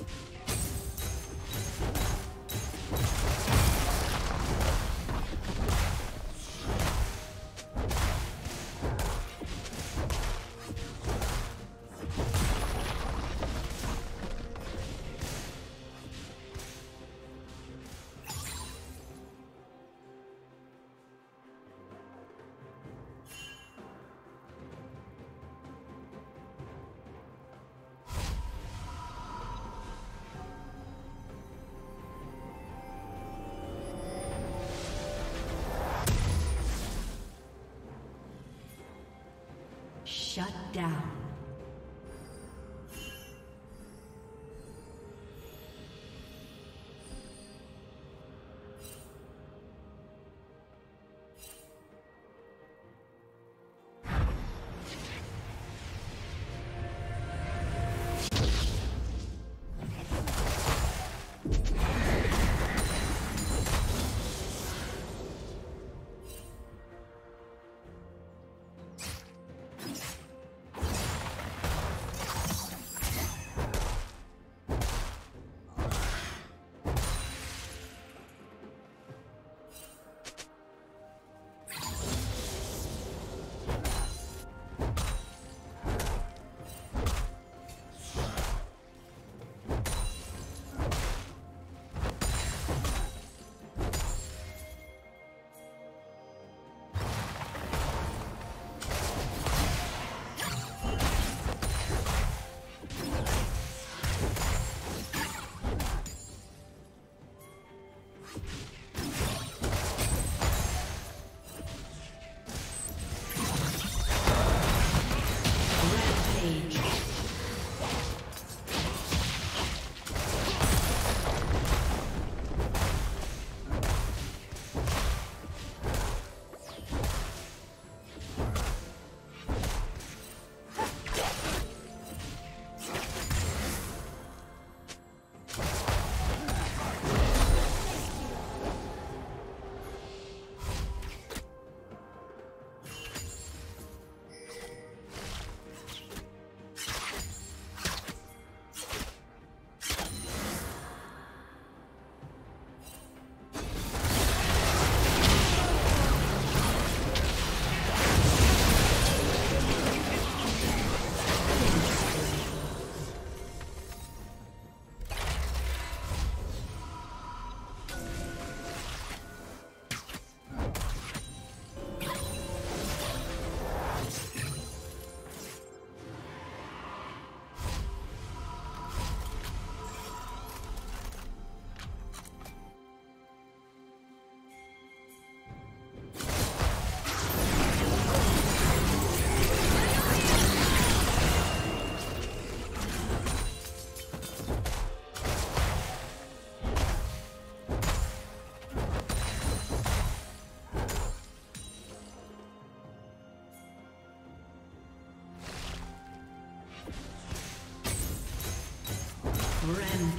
Yeah. Shut down.